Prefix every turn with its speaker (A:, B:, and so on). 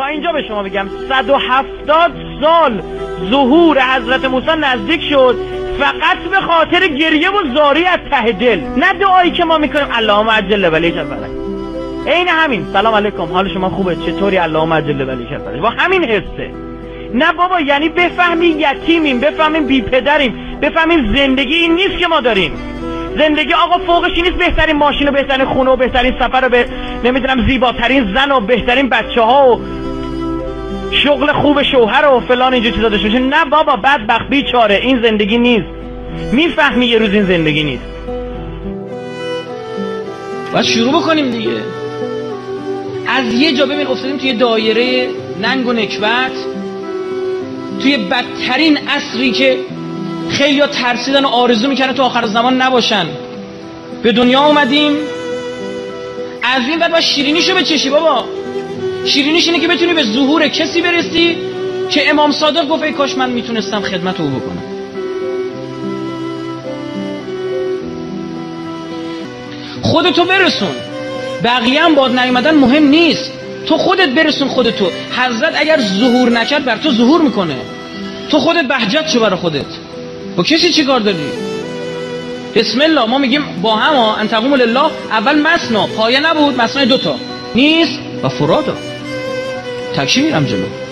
A: تا اینجا به شما بگم 170 سال ظهور حضرت موسی نزدیک شد. فقط به خاطر گریه و زاری از ته دل. نه دعایی که ما می‌کنیم. اللهم عجل ولی فرج عین همین. سلام علیکم. حال شما خوبه؟ چطوری؟ اللهم عجل ولی فرج با همین حسه. نه بابا یعنی بفهمی یتیمیم بفهمیم بی پدریم بفهمیم زندگی این نیست که ما داریم. زندگی آقا فوقش نیست. بهترین ماشین و بهترین خونه و بهترین سفر و به نمی‌دونم زیباترین زن و بهترین بچه ها و شغل خوب شوهر و فلان اینجا چیزا داشته نه بابا بدبخت بیچاره. این زندگی نیست. می‌فهمی یه روز این زندگی نیست.
B: باید شروع بکنیم دیگه. از یه جا ببین افتادیم توی دایره ننگ و نکبت. توی بدترین اصری که خیلی ترسیدن و آرزو می‌کنه تو آخر زمان نباشن. به دنیا اومدیم. از این بعد باید شیرینیشو بچشی بابا. شیرینیش اینه که بتونی به ظهور کسی برسی که امام صادق گفت ای کاش من می‌تونستم خدمت او بکنم. خودتو برسون. بقیه هم باد نیومدن مهم نیست. تو خودت برسون خودتو. حضرت اگر ظهور نکرد بر تو ظهور می‌کنه. تو خودت بهجت شو برای خودت. با کسی چی کار داری؟ بسم الله ما میگیم با هم انتقوم لله اول مسنا پایه نبود مسنا دوتا. نیست؟ و فرادا تکشی میرم جلو.